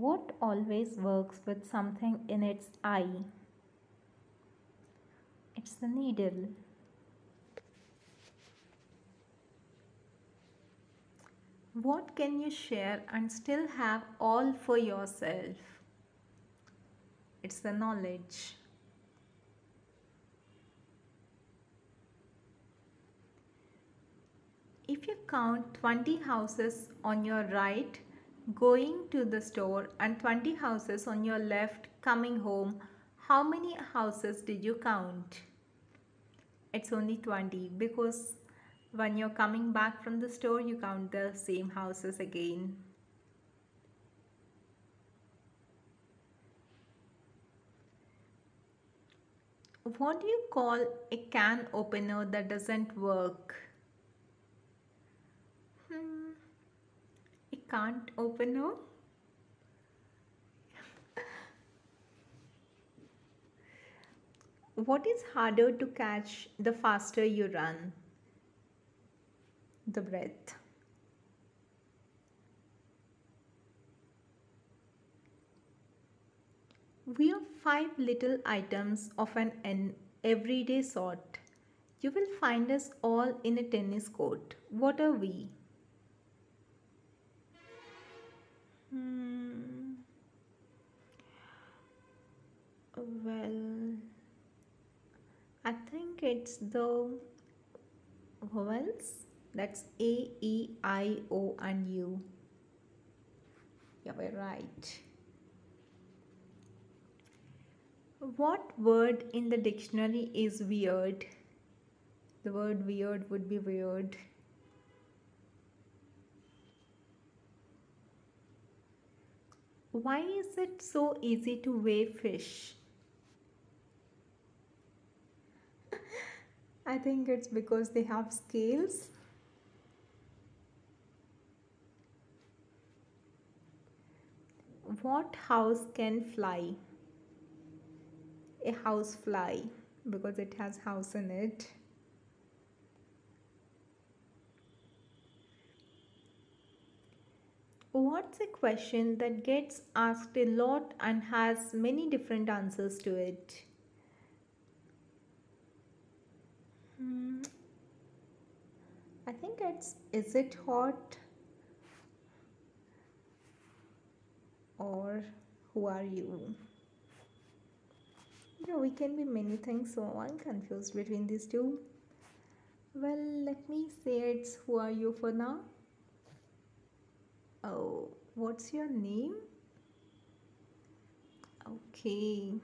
What always works with something in its eye? It's the needle. What can you share and still have all for yourself? It's the knowledge. If you count 20 houses on your right going to the store and 20 houses on your left coming home, how many houses did you count? It's only 20 because when you're coming back from the store, you count the same houses again. What do you call a can opener that doesn't work? Can't opener? what is harder to catch the faster you run? The breath. We are five little items of an everyday sort. You will find us all in a tennis court. What are we? Well, I think it's the vowels. That's A, E, I, O, and U. Yeah, we're right. What word in the dictionary is weird? The word weird would be weird. Why is it so easy to weigh fish? I think it's because they have scales. What house can fly? A house fly because it has house in it. What's a question that gets asked a lot and has many different answers to it? I think it's is it hot? Or who are you? Yeah, we can be many things, so I'm confused between these two. Well, let me say it's who are you for now? Oh, what's your name? Okay.